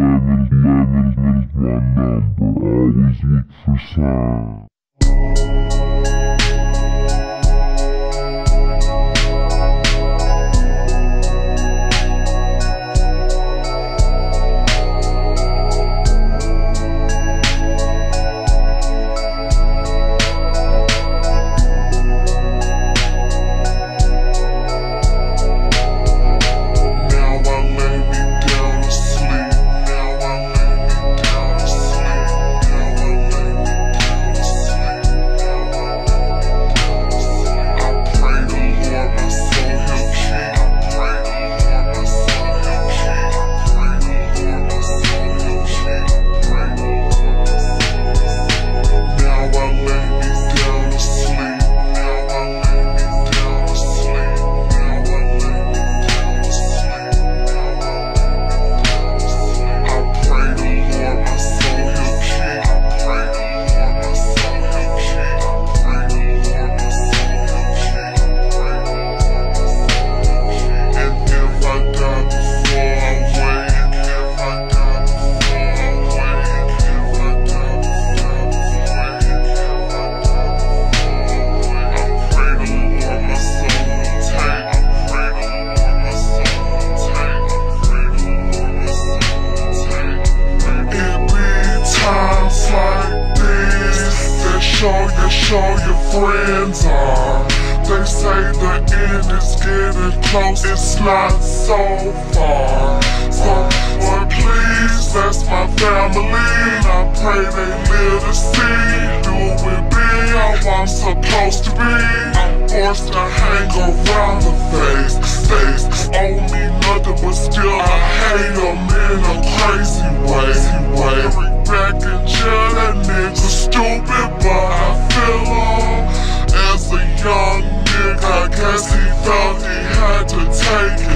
11, 11 is one number, always look for signs. close, it's not so far. Someone please, that's my family. I pray they live to see, Who it be. how I'm supposed to be. I'm forced to hang around the face, face. Owe me nothing, but still I hate them in a crazy way. Every back in jail, that nigga stupid, but I feel crazy.